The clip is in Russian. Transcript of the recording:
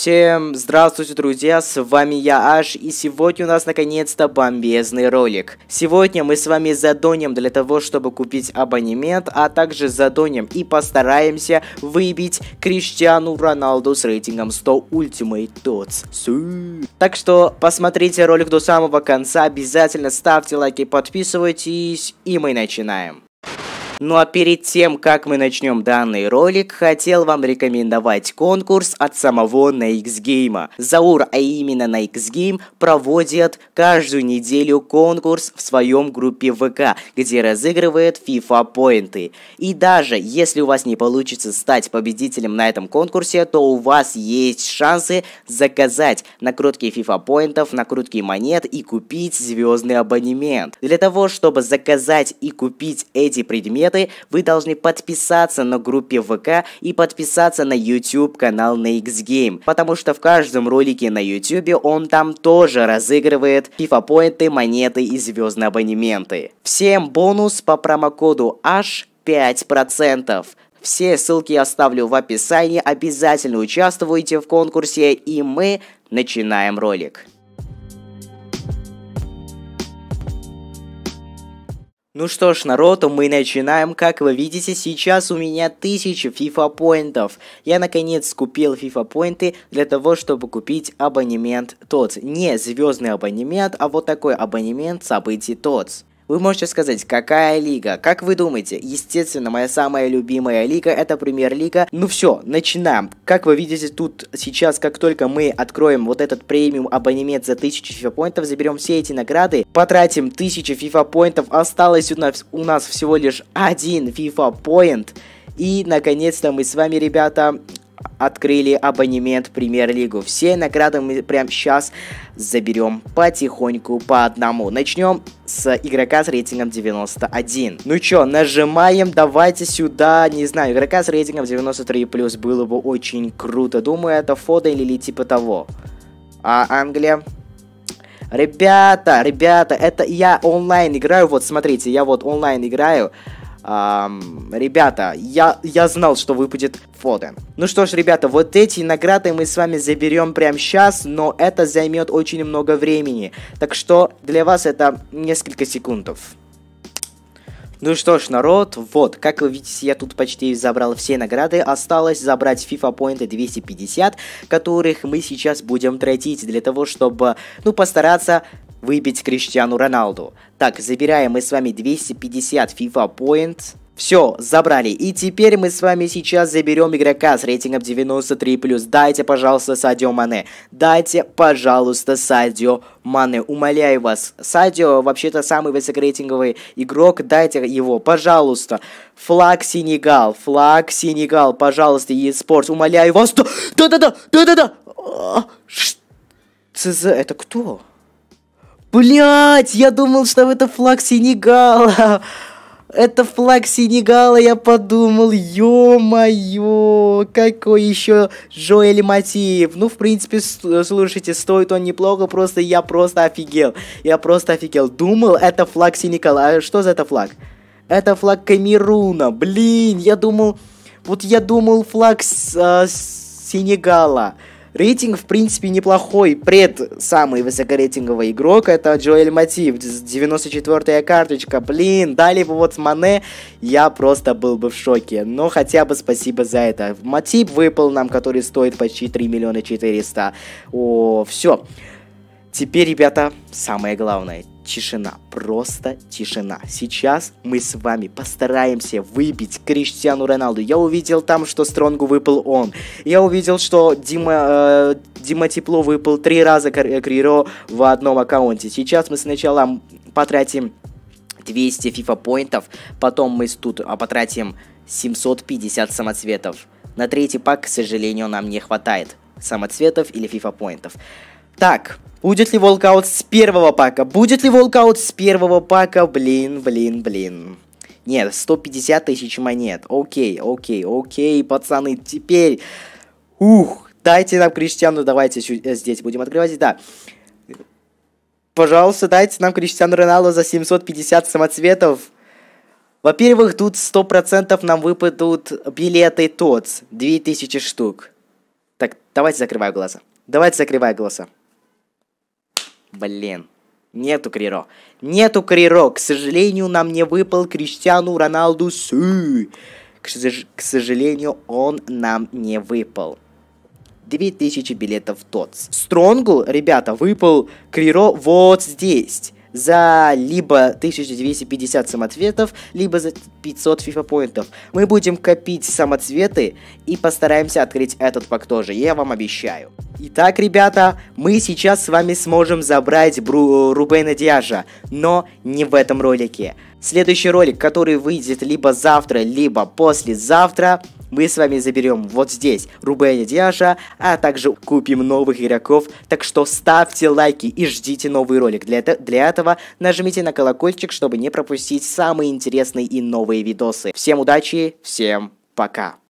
Всем здравствуйте, друзья, с вами я, Аш, и сегодня у нас наконец-то бомбезный ролик. Сегодня мы с вами задонем для того, чтобы купить абонемент, а также задонем и постараемся выбить Криштиану Роналду с рейтингом 100 Ultimate Dots. Су. Так что посмотрите ролик до самого конца, обязательно ставьте лайки, подписывайтесь, и мы начинаем. Ну а перед тем, как мы начнем данный ролик, хотел вам рекомендовать конкурс от самого на X-Game. Заур, а именно на X-Game, проводит каждую неделю конкурс в своем группе ВК, где разыгрывает FIFA поинты. И даже если у вас не получится стать победителем на этом конкурсе, то у вас есть шансы заказать накрутки FIFA поинтов, накрутки монет и купить звездный абонемент. Для того, чтобы заказать и купить эти предметы, советы, вы должны подписаться на группе ВК и подписаться на YouTube канал на X-Game, потому что в каждом ролике на YouTube он там тоже разыгрывает FIFA поинты, монеты и звездные абонементы. Всем бонус по промокоду аж 5%. Все ссылки я оставлю в описании, обязательно участвуйте в конкурсе, и мы начинаем ролик. Ну что ж, народ, мы начинаем. Как вы видите, сейчас у меня 1000 FIFA поинтов. Я наконец купил FIFA поинты для того, чтобы купить абонемент TOTS. Не звездный абонемент, а вот такой абонемент событий TOTS. Вы можете сказать, какая лига? Как вы думаете? Естественно, моя самая любимая лига это премьер-лига. Ну все, начинаем. Как вы видите, тут сейчас, как только мы откроем вот этот премиум абонемент за 1000 FIFA поинтов, заберем все эти награды, потратим 1000 FIFA поинтов, осталось у нас, у нас всего лишь один FIFA поинт. И, наконец-то, мы с вами, ребята, открыли абонемент Премьер-лигу. Все награды мы прямо сейчас заберем потихоньку по одному. Начнем с игрока с рейтингом 91. Ну чё, нажимаем, давайте сюда, не знаю, игрока с рейтингом 93+, плюс было бы очень круто. Думаю, это фото или типа того. А Англия... Ребята, ребята, это я онлайн играю, вот смотрите, я вот онлайн играю. Um, ребята, я, я знал, что выпадет Фоден. Ну что ж, ребята, вот эти награды мы с вами заберем прямо сейчас, но это займет очень много времени. Так что для вас это несколько секундов. Ну что ж, народ, вот, как вы видите, я тут почти забрал все награды. Осталось забрать FIFA Point 250, которых мы сейчас будем тратить для того, чтобы, ну, постараться выбить Криштиану Роналду. Так, забираем мы с вами 250 FIFA Points. Все, забрали. И теперь мы с вами сейчас заберем игрока с рейтингом 93+. Дайте, пожалуйста, Садио Мане. Дайте, пожалуйста, Садио Мане. Умоляю вас. Садио вообще-то самый высокорейтинговый игрок. Дайте его, пожалуйста. Флаг Сенегал. Флаг Сенегал. Пожалуйста, eSports. Умоляю вас. Да-да-да. Да-да-да. ЦЗ, это кто? Блять, я думал, что это флаг Сенегала. Это флаг Сенегала, я подумал, ё-моё, какой еще Жоэль Мотив. Ну, в принципе, слушайте, стоит он неплохо, просто я просто офигел. Я просто офигел. Думал, это флаг Сенегала. А что за это флаг? Это флаг Камеруна. Блин, я думал... Вот я думал флаг с, а, Сенегала. Рейтинг, в принципе, неплохой. Пред самый высокорейтинговый игрок это Джоэль Матив. 94-я карточка. Блин, дали бы вот Мане, я просто был бы в шоке. Но хотя бы спасибо за это. Мотив выпал нам, который стоит почти 3 миллиона 400. О, все. Теперь, ребята, самое главное тишина, просто тишина. Сейчас мы с вами постараемся выбить Криштиану Роналду. Я увидел там, что Стронгу выпал он. Я увидел, что Дима, э, Дима Тепло выпал три раза Криро в одном аккаунте. Сейчас мы сначала потратим 200 FIFA поинтов, потом мы тут а, потратим 750 самоцветов. На третий пак, к сожалению, нам не хватает самоцветов или FIFA поинтов. Так, Будет ли волкаут с первого пака? Будет ли волкаут с первого пака? Блин, блин, блин. Нет, 150 тысяч монет. Окей, окей, окей, пацаны. Теперь... Ух, дайте нам Криштиану, давайте э, здесь будем открывать. Да. Пожалуйста, дайте нам Криштиану Роналду за 750 самоцветов. Во-первых, тут 100% нам выпадут билеты ТОЦ. 2000 штук. Так, давайте закрываю глаза. Давайте закрываю глаза. Блин. Нету Криро. Нету Криро. К сожалению, нам не выпал Криштиану Роналду Су. К, к сожалению, он нам не выпал. 2000 билетов ТОЦ. Стронгл, ребята, выпал Криро вот здесь за либо 1250 самоцветов, либо за 500 FIFA поинтов. Мы будем копить самоцветы и постараемся открыть этот пак тоже, я вам обещаю. Итак, ребята, мы сейчас с вами сможем забрать Бру Рубена Диажа, но не в этом ролике. Следующий ролик, который выйдет либо завтра, либо послезавтра, мы с вами заберем вот здесь Рубеня Диажа, а также купим новых игроков. Так что ставьте лайки и ждите новый ролик. Для, это, для этого нажмите на колокольчик, чтобы не пропустить самые интересные и новые видосы. Всем удачи, всем пока.